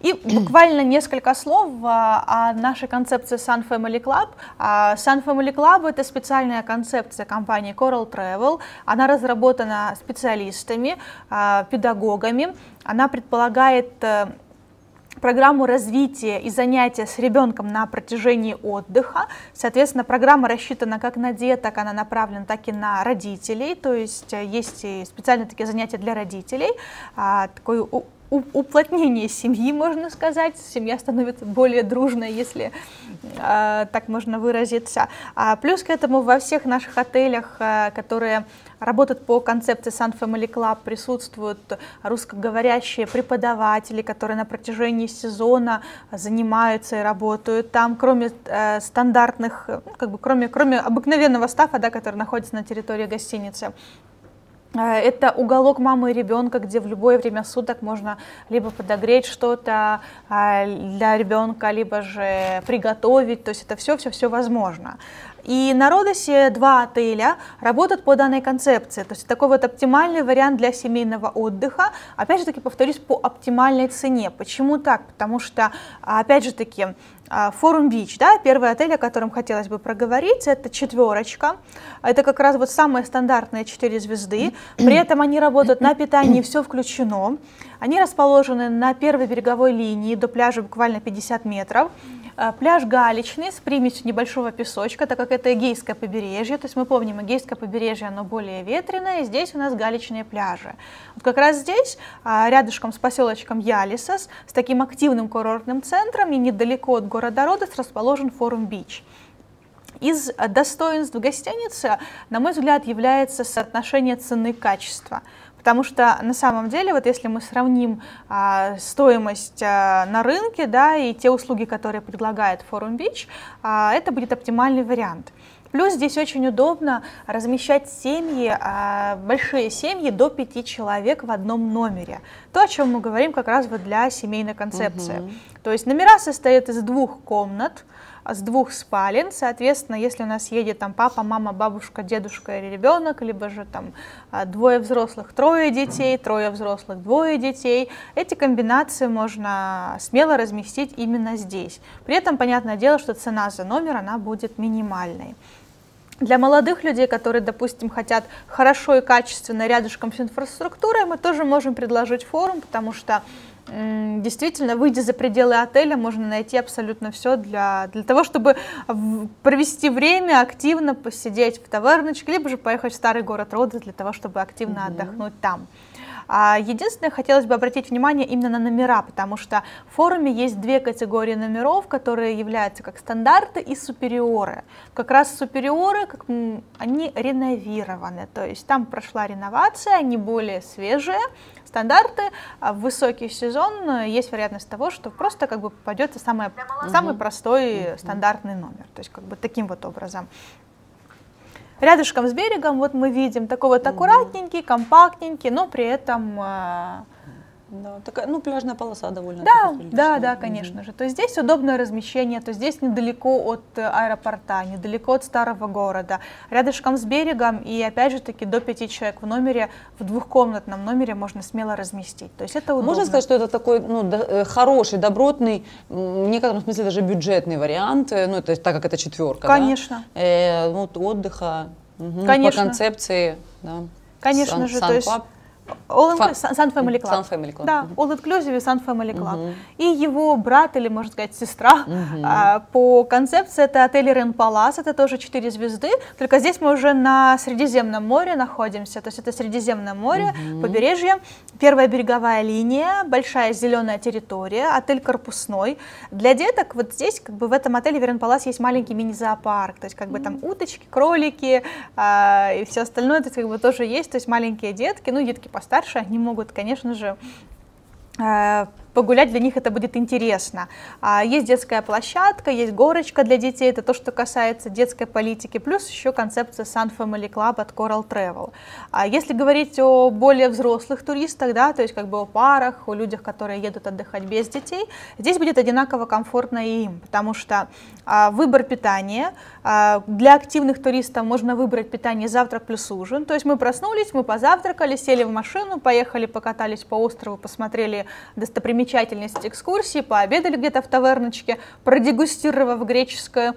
И буквально несколько слов о нашей концепции Sun Family Club. Sun Family Club это специальная концепция компании Coral Travel. Она разработана специалистами, педагогами. Она предполагает э, программу развития и занятия с ребенком на протяжении отдыха. Соответственно, программа рассчитана как на деток, она направлена так и на родителей, то есть э, есть и специальные такие занятия для родителей, а, такой уплотнение семьи, можно сказать. Семья становится более дружной, если э, так можно выразиться. А плюс к этому во всех наших отелях, э, которые работают по концепции Sun Family Club, присутствуют русскоговорящие преподаватели, которые на протяжении сезона занимаются и работают там, кроме э, стандартных, ну, как бы кроме, кроме обыкновенного стафа, да, который находится на территории гостиницы. Э, это уголок мамы и ребенка, где в любое время суток можно либо подогреть что-то э, для ребенка, либо же приготовить. То есть это все, все, все возможно. И на Родосе два отеля работают по данной концепции. То есть такой вот оптимальный вариант для семейного отдыха. Опять же таки, повторюсь, по оптимальной цене. Почему так? Потому что, опять же таки, а, Форум Бич, да, первый отель, о котором хотелось бы проговорить, это четверочка. Это как раз вот самые стандартные четыре звезды. При этом они работают на питании, все включено. Они расположены на первой береговой линии, до пляжа буквально 50 метров. А, пляж галечный с примесью небольшого песочка, так как это Эгейское побережье, то есть мы помним, Эгейское побережье, оно более ветреное, здесь у нас галечные пляжи. Вот как раз здесь, а, рядышком с поселочком Ялисос, с таким активным курортным центром и недалеко от города Родос расположен форум Бич. Из достоинств гостиницы, на мой взгляд, является соотношение цены и качества. Потому что на самом деле, вот если мы сравним а, стоимость а, на рынке, да, и те услуги, которые предлагает Форум Бич, а, это будет оптимальный вариант. Плюс здесь очень удобно размещать семьи, а, большие семьи до пяти человек в одном номере. То, о чем мы говорим как раз вот для семейной концепции. Угу. То есть номера состоят из двух комнат, с двух спален, соответственно, если у нас едет там папа, мама, бабушка, дедушка или ребенок, либо же там а, двое взрослых, трое детей, трое взрослых, двое детей, эти комбинации можно смело разместить именно здесь. При этом, понятное дело, что цена за номер, она будет минимальной. Для молодых людей, которые, допустим, хотят хорошо и качественно рядышком с инфраструктурой, мы тоже можем предложить форум, потому что действительно, выйдя за пределы отеля, можно найти абсолютно все для, для того, чтобы провести время, активно посидеть в таверночке, либо же поехать в старый город Родос для того, чтобы активно mm-hmm. отдохнуть там. А единственное, хотелось бы обратить внимание именно на номера, потому что в форуме есть две категории номеров, которые являются как стандарты и супериоры. Как раз супериоры, как, они реновированы, то есть там прошла реновация, они более свежие, стандарты, а в высокий сезон э, есть вероятность того, что просто как бы попадется самый, самый простой стандартный номер. То есть как бы таким вот образом. Рядышком с берегом вот мы видим такой вот аккуратненький, компактненький, но при этом э, да, такая, ну, пляжная полоса довольно. Да, да, да, конечно mm-hmm. же. То есть здесь удобное размещение, то здесь недалеко от э, аэропорта, недалеко от старого города, рядышком с берегом, и опять же таки до пяти человек в номере, в двухкомнатном номере можно смело разместить. То есть это удобно. Можно сказать, что это такой ну, э, хороший, добротный, в некотором смысле даже бюджетный вариант, э, ну, это так как это четверка, Конечно. Да? Э, вот отдыха, угу, Конечно. по концепции, да. Конечно Сан, же, то есть All inclusive, Sun Family Club. Sun Family Club. Да, All Inclusive и Sun Family Club. И его брат, или, можно сказать, сестра, uh-huh. а, по концепции это отель Рен Палас, это тоже 4 звезды, только здесь мы уже на Средиземном море находимся, то есть это Средиземное море, uh-huh. побережье, первая береговая линия, большая зеленая территория, отель корпусной. Для деток вот здесь, как бы в этом отеле Верен Палас есть маленький мини-зоопарк, то есть как бы там уточки, кролики а, и все остальное, это как бы тоже есть, то есть маленькие детки, ну детки постарше, они могут, конечно же, э, погулять для них это будет интересно. А, есть детская площадка, есть горочка для детей, это то, что касается детской политики, плюс еще концепция Sun Family Club от Coral Travel. А если говорить о более взрослых туристах, да, то есть как бы о парах, о людях, которые едут отдыхать без детей, здесь будет одинаково комфортно и им, потому что а, выбор питания, для активных туристов можно выбрать питание завтрак плюс ужин, то есть мы проснулись, мы позавтракали, сели в машину, поехали, покатались по острову, посмотрели достопримечательности, достопримечательности экскурсии, пообедали где-то в таверночке, продегустировав греческую а,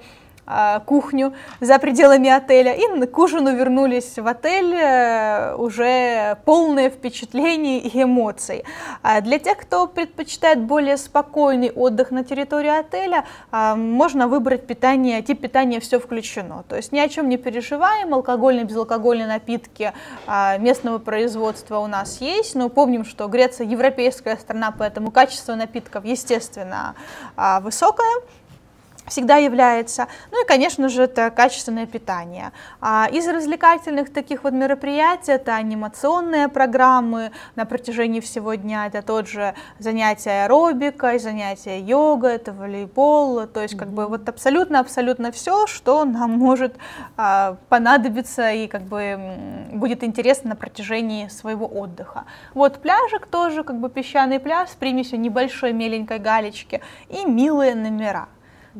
кухню за пределами отеля и к ужину вернулись в отель э, уже полные впечатлений и эмоций. А для тех, кто предпочитает более спокойный отдых на территории отеля, а, можно выбрать питание, тип питания все включено. То есть ни о чем не переживаем, алкогольные, безалкогольные напитки местного производства у нас есть, но помним, что Греция европейская страна, поэтому качество напитков, естественно, высокое всегда является. Ну и, конечно же, это качественное питание. А из развлекательных таких вот мероприятий это анимационные программы на протяжении всего дня, это тот же занятия аэробикой, занятия йога, это волейбол, то есть как бы вот абсолютно-абсолютно все, что нам может а, понадобиться и как бы будет интересно на протяжении своего отдыха. Вот пляжик тоже, как бы песчаный пляж с примесью небольшой меленькой галечки и милые номера.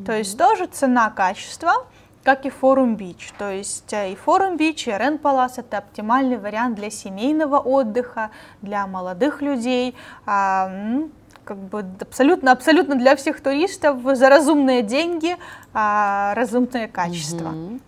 То есть тоже цена-качество, как и Форум Бич. То есть э, и Форум Бич, и Рен Палас это оптимальный вариант для семейного отдыха, для молодых людей, а, как бы абсолютно, абсолютно для всех туристов за разумные деньги, а, разумное качество. Mm-hmm.